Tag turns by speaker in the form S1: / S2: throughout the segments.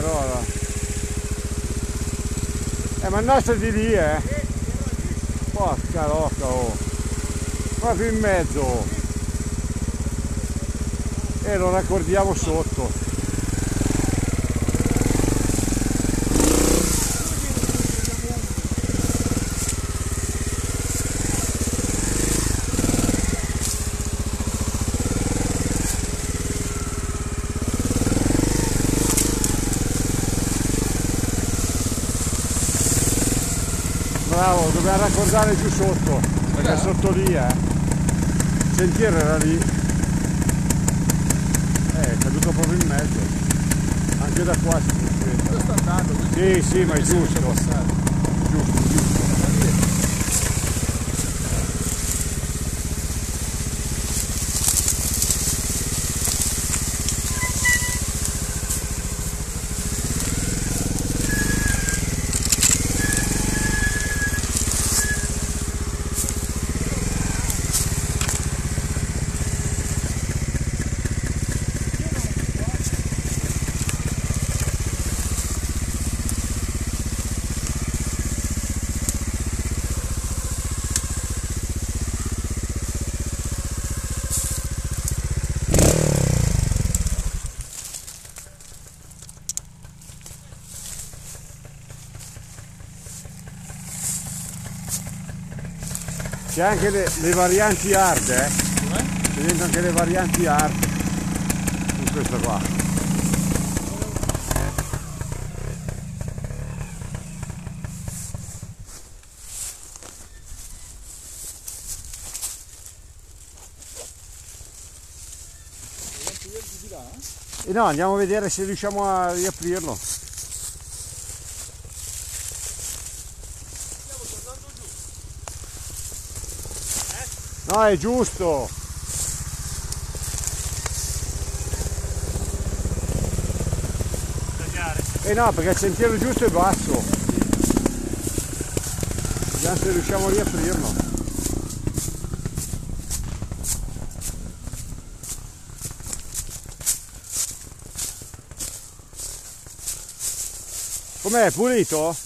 S1: però là. Eh ma andasse di lì eh! Porca rocca oh! Proprio in mezzo! E lo raccordiamo sotto! Bravo, dobbiamo raccordare giù sotto, perché è sotto lì, eh. Il sentiero era lì. Eh, è caduto proprio in mezzo. Anche da qua si
S2: sta andando?
S1: Sì, sì, ma è giusto. Giusto, giusto. C'è anche le, le varianti hard, eh? C'è dentro anche le varianti hard. Su questo qua. E no, andiamo a vedere se riusciamo a riaprirlo. No, è giusto. Eh no, perché il sentiero giusto è basso. Vediamo se riusciamo a riaprirlo. Com'è? Pulito?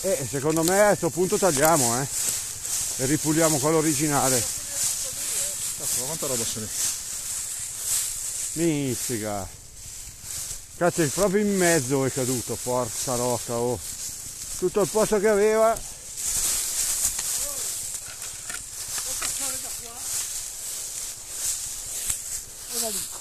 S1: Eh, secondo me a questo punto tagliamo, eh. E ripuliamo quello originale.
S2: Cazzo, quanta roba se ne
S1: Mistica. Cazzo, è proprio in mezzo è caduto, forza rocca, oh. Tutto il posto che aveva.
S3: Guarda lì.